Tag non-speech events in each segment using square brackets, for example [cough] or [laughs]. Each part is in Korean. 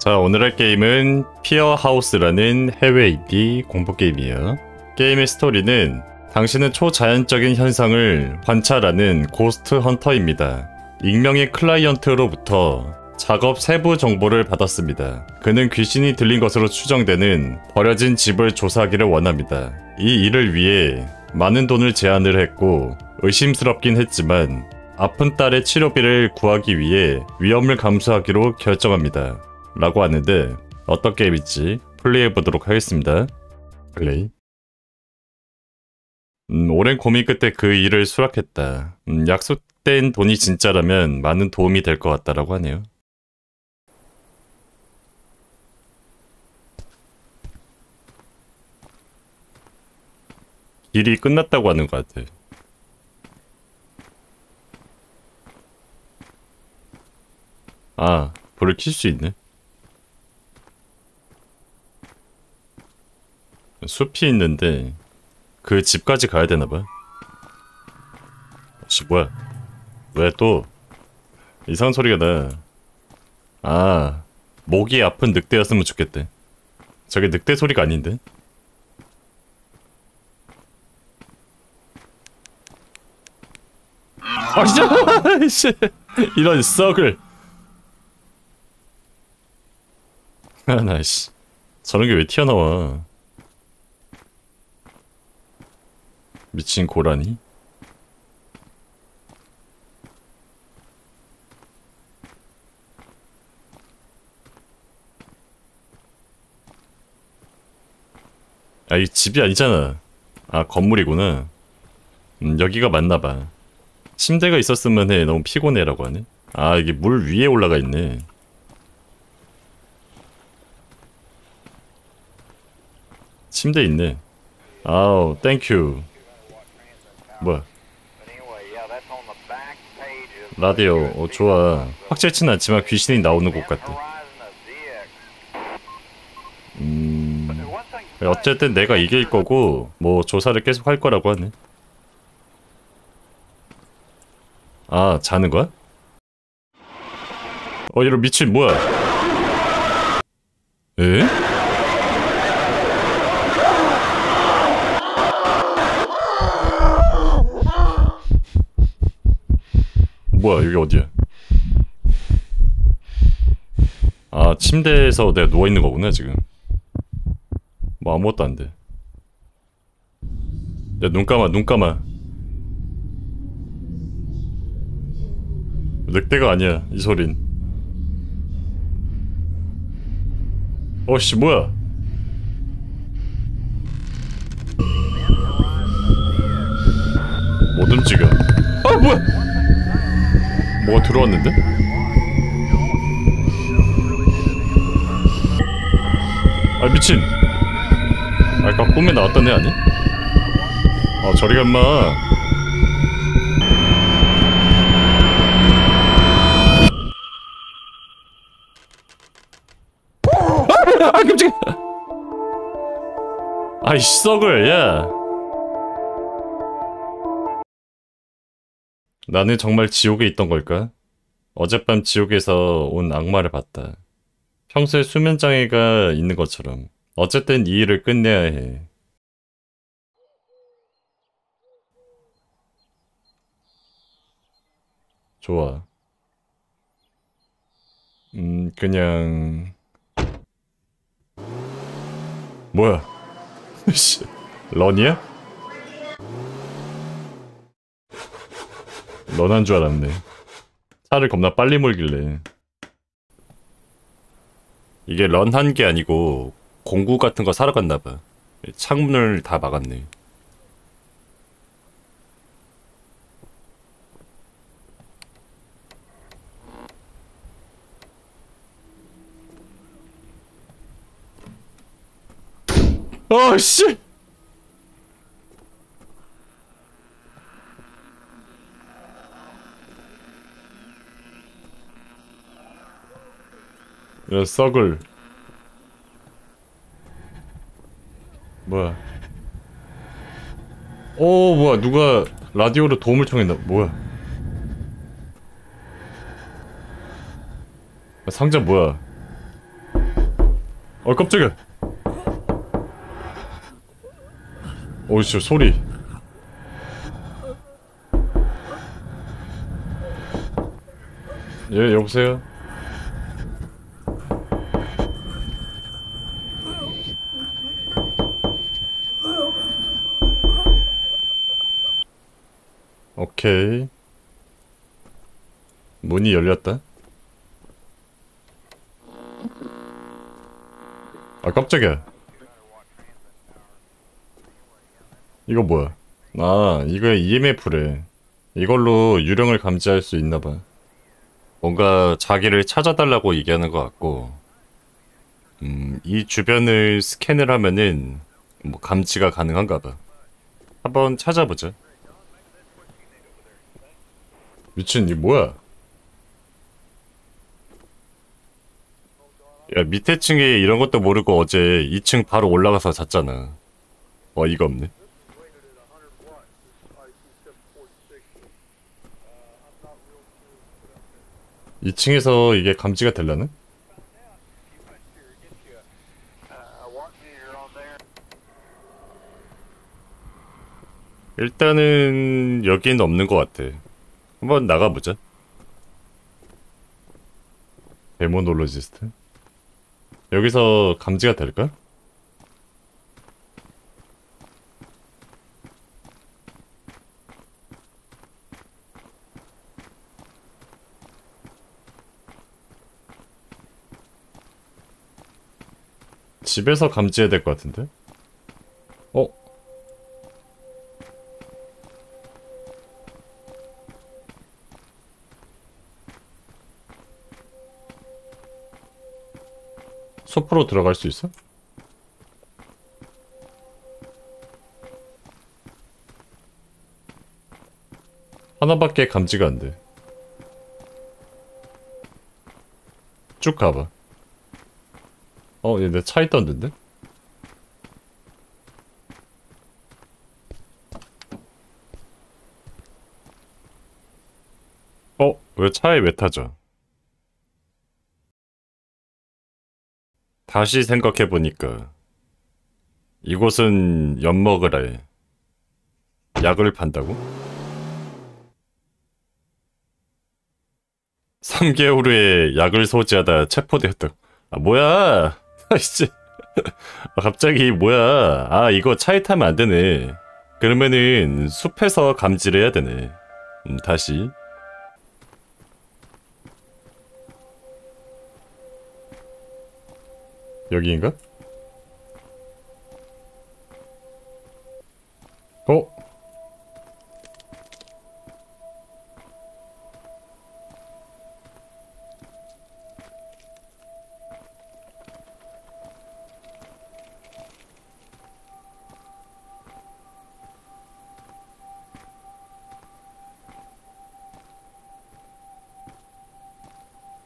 자 오늘 할 게임은 Fear House라는 해외 인디 공포 게임이에요. 게임의 스토리는 당신은 초자연적인 현상을 관찰하는 ghost hunter입니다. 익명의 클라이언트로부터 작업 세부 정보를 받았습니다. 그는 귀신이 들린 것으로 추정되는 버려진 집을 조사하기를 원합니다. 이 일을 위해 많은 돈을 제안을 했고 의심스럽긴 했지만 아픈 딸의 치료비를 구하기 위해 위험을 감수하기로 결정합니다. 라고 하는데 어떤 게임일지 플레이해보도록 하겠습니다. 플레이 음, 오랜 고민 끝에 그 일을 수락했다. 음, 약속된 돈이 진짜라면 많은 도움이 될 것 같다라고 하네요. 일이 끝났다고 하는 것 같아. 아, 불을 켤수 있네. 숲이 있는데 그 집까지 가야 되나봐. 씨 뭐야? 왜 또 이상한 소리가 나? 아, 목이 아픈 늑대였으면 좋겠대. 저게 늑대 소리가 아닌데? 아 진짜 [laughs] 씨 이런 썩을 아나씨 저런 게 왜 튀어나와 미친 고라니? 아 이 집이 아니잖아. 아 건물이구나. 음 여기가 맞나봐. 침대가 있었으면 해. 너무 피곤해라고 하네. 아 이게 물 위에 올라가 있네. 침대 있네. 아우 thank you 뭐야? 라디오 어 좋아. 확실치는 않지만 귀신이 나오는 곳 같아. 음. 어쨌든 내가 이길 거고 뭐 조사를 계속 할 거라고 하네. 아 자는 거야? 어 이런 미친 뭐야? 에? 뭐야 여기 어디야? 아 침대에서 내가 누워 있는 거구나 지금. 뭐 아무것도 안돼. 내눈 감아 눈 감아. 늑대가 아니야 이 소린. 어씨 뭐야? 못 움직여. 아 뭐야 뭐가 들어왔는데? 아 미친 아까 꿈에 나왔던 애 아니? 아 저리 가 임마 아 깜짝이야 아이 썩을 야 나는 정말 지옥에 있던 걸까? 어젯밤 지옥에서 온 악마를 봤다. 평소에 수면장애가 있는 것처럼. 어쨌든 이 일을 끝내야 해. 좋아. 음, 그냥... 뭐야? [laughs] 씨, 런이야? 런한 줄 알았네. 차를 겁나 빨리 몰길래. 이게 런 한 게 아니고 공구 같은 거 사러 갔나 봐. 창문을 다 막았네. 어씨! 야 썩을. 뭐야? 오 뭐야? 누가 라디오로 도움을 청했나? 뭐야? 상자 뭐야? 어 깜짝이야. 어이씨 소리. 예 여보세요 오케이. 문이 열렸다. 아 깜짝이야. 이거 뭐야? 아 이거 EMF래. 이걸로 유령을 감지할 수 있나봐. 뭔가 자기를 찾아달라고 얘기하는 것 같고. 음, 이 주변을 스캔을 하면은 뭐 감지가 가능한가 봐. 한번 찾아보자 미친 이 뭐야 야 밑에 층에 이런 것도 모르고 어제 2층 바로 올라가서 잤잖아 어이가 없네 2층에서 이게 감지가 되려나? 일단은 여기는 없는 것 같아. 한번 나가보자. 데모놀로지스트? 여기서 감지가 될까? 집에서 감지해야 될 것 같은데? 숲으로 들어갈 수 있어? 하나밖에 감지가 안 돼. 쭉 가봐. 어, 얘 내 차 있던데? 어, 왜 차에 왜 타죠? 다시 생각해보니까 이곳은 엿먹으래 약을 판다고? 3개월 후에 약을 소지하다 체포되었다. 아, 뭐야? [laughs] 아이씨. 아, 갑자기 뭐야? 아, 이거 차에 타면 안 되네. 그러면은 숲에서 감지를 해야 되네. 음, 다시. 여기인가? 어?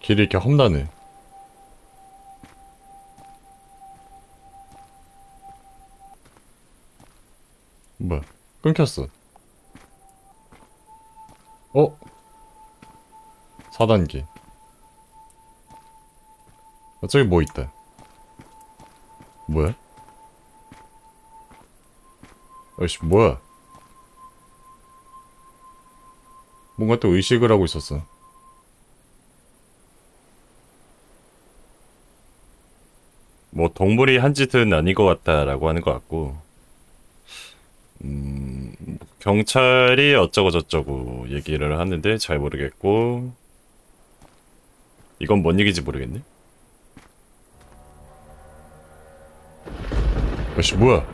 길이 이렇게 험나네. 끊겼어. 어? 4단계. 아, 저기 뭐 있다. 뭐야? 아이씨, 뭐야? 뭔가 또 의식을 하고 있었어. 뭐 동물이 한 짓은 아닌 것 같다라고 하는 것 같고 음, 경찰이 어쩌고 저쩌고 얘기를 하는데 잘 모르겠고 이건 뭔 얘기인지 모르겠네. 아씨 뭐야?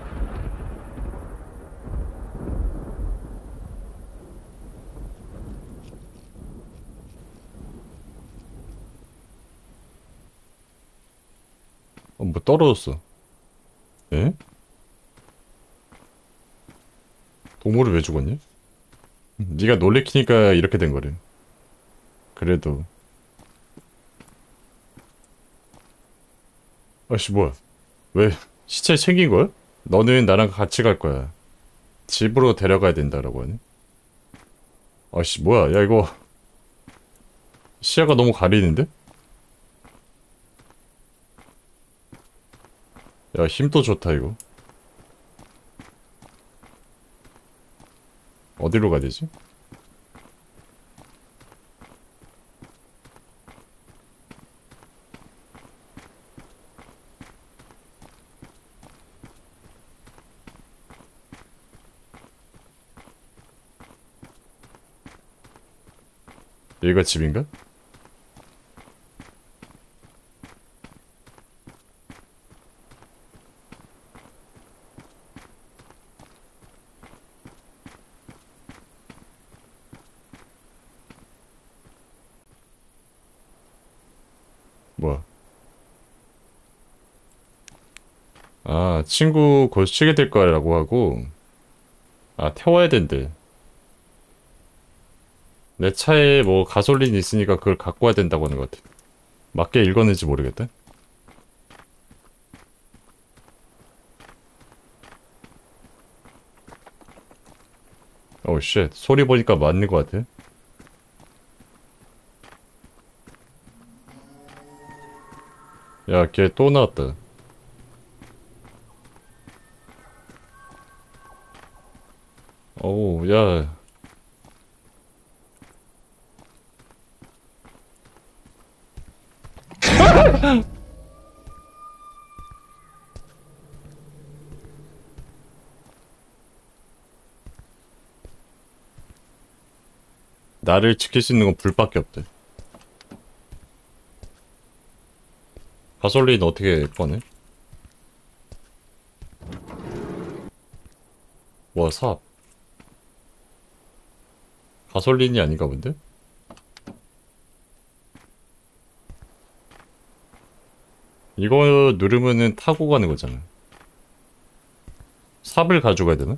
어, 뭐 떨어졌어. 에? 동물을 왜 죽었니? 네가 놀래키니까 이렇게 된 거래. 그래도 아씨 뭐야? 왜 시체 챙긴 거야? 너는 나랑 같이 갈 거야. 집으로 데려가야 된다라고 하네. 아씨 뭐야? 야 이거 시야가 너무 가리는데? 야 힘도 좋다 이거 어디로 가야 되지? 여기가 집인가? 뭐야? 아, 친구 곧 쉬게 될 거라고 하고, 아, 태워야 된대. 내 차에 뭐 가솔린 있으니까 그걸 갖고 와야 된다고 하는 것 같아. 맞게 읽었는지 모르겠다. 오, shit. 소리 보니까 맞는 것 같아. 야, 걔 또 나왔다. 어우, 야. [laughs] 나를 지킬 수 있는 건 불밖에 없대. 가솔린 어떻게 꺼내? 와, 삽. 가솔린이 아닌가 본데? 이거 누르면은 타고 가는 거잖아. 삽을 가져가야 되나?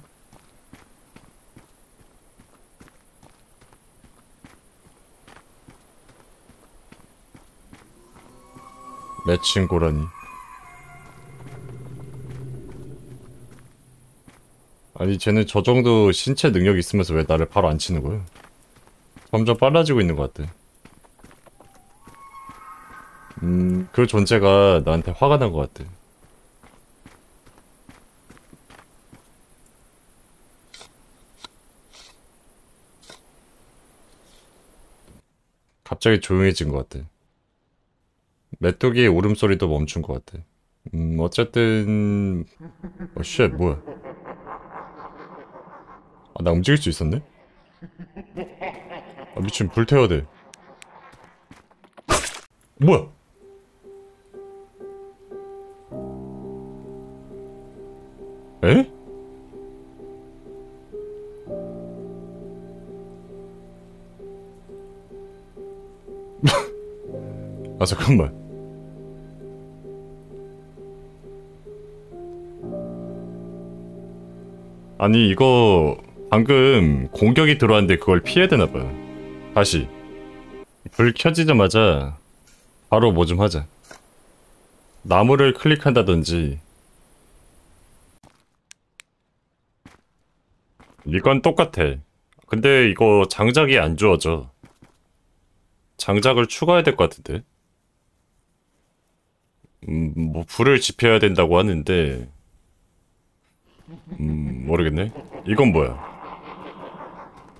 매칭 고라니. 아니 쟤는 저 정도 신체 능력이 있으면서 왜 나를 바로 안 치는 거야? 점점 빨라지고 있는 것 같아. 음, 그 존재가 나한테 화가 난 것 같아. 갑자기 조용해진 것 같아. 메뚜기의 울음소리도 멈춘 것 같아. 음, 어쨌든, 어, 쉣, 뭐야. 아, 나 움직일 수 있었네? 아, 미친, 불 태워야 돼. 뭐야? 에? [laughs] 아 잠깐만 아니 이거 방금 공격이 들어왔는데 그걸 피해야 되나봐요. 다시. 불 켜지자마자 바로 뭐 좀 하자. 나무를 클릭한다든지. 이건 똑같아. 근데 이거 장작이 안 주어져. 장작을 추가해야 될 것 같은데? 음, 뭐 불을 지펴야 된다고 하는데. 음, 모르겠네. 이건 뭐야?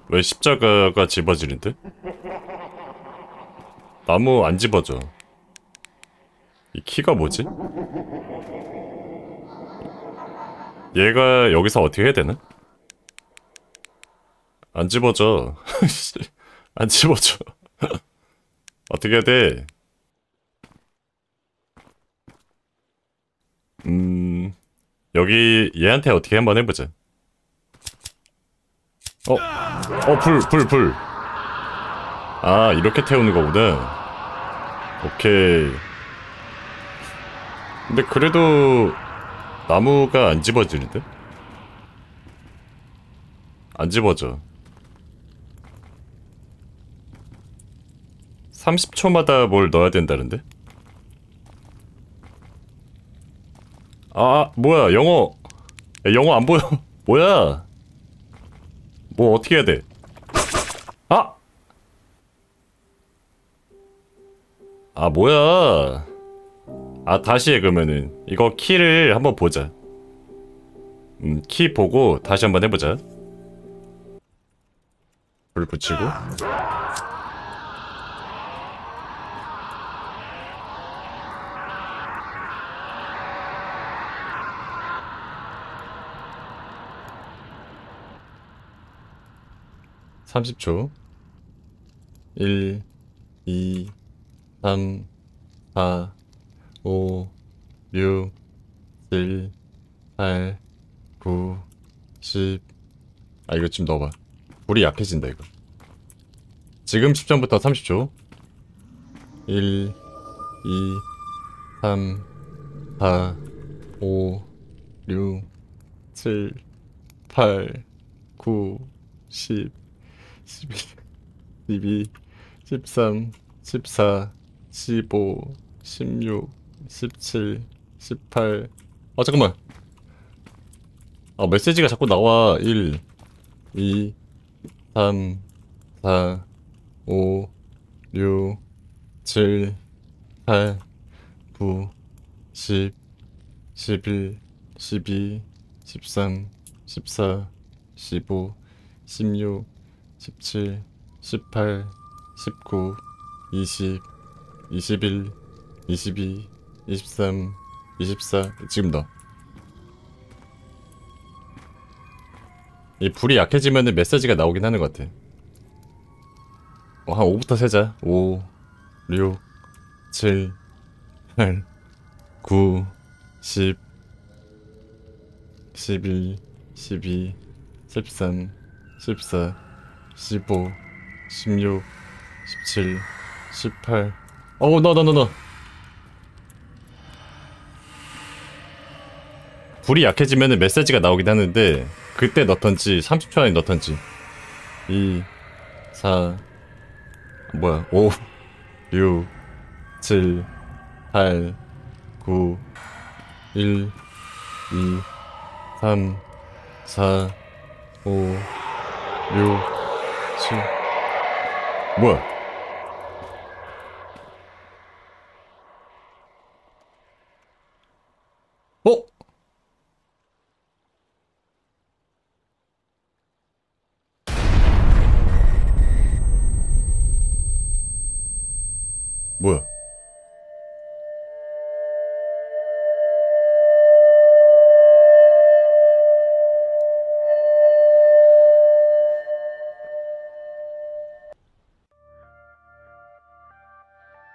왜 십자가가 집어지는데? 나무 안 집어져. 이 키가 뭐지? 얘가 여기서 어떻게 해야 되나? 안 집어져. [laughs] 안 집어져. [laughs] 어떻게 해야 돼? 음, 여기 얘한테 어떻게 한번 해보자. 어, 어, 불, 불, 불. 아, 이렇게 태우는 거구나. 오케이. 근데 그래도 나무가 안 집어지는데? 안 집어져. 30초마다 뭘 넣어야 된다는데? 아, 뭐야, 영어. 야, 영어 안 보여. [laughs] 뭐야? 뭐 어떻게 해야 돼? 아! 아, 뭐야. 아 다시 해 그러면은 이거 키를 한번 보자 음, 키 보고 다시 한번 해보자 불 붙이고 (30초) 1 2 3 4 5 6 7 8 9 10 아 이거 좀 넣어봐. 불이 약해진다 이거. 지금 10점부터 30초. 1 2 3 4 5 6 7 8 9 10 11 12 13 14 15 16 17 18 아 잠깐만. 아 메시지가 자꾸 나와. 1 2 3 4 5 6 7 8 9 10 11 12 13 14 15 16 17 18 19 20 21 22 23 24 지금다 이 불이 약해지면 메시지가 나오긴 하는 것 같아. 어, 한 5부터 세자. 5 6 7 8 9 10 11 12 13 14 15 16 17 18 어우 너너 너너 불이 약해지면 메시지가 나오긴 하는데 그때 넣던지 30초 안에 넣던지. 2 4 뭐야? 5 6 7 8 9 1 2 3 4 5 6 7뭐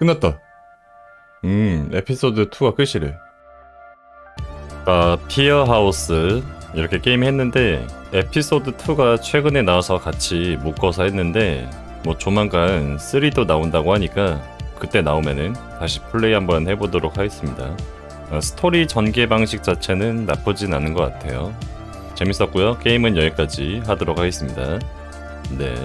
끝났다. 음, 에피소드 2가 끝이래. 아, Fear House 이렇게 게임 했는데 에피소드 2가 최근에 나와서 같이 묶어서 했는데 뭐 조만간 3도 나온다고 하니까 그때 나오면은 다시 플레이 한번 해보도록 하겠습니다. 어, 스토리 전개 방식 자체는 나쁘진 않은 것 같아요. 재밌었고요. 게임은 여기까지 하도록 하겠습니다. 네.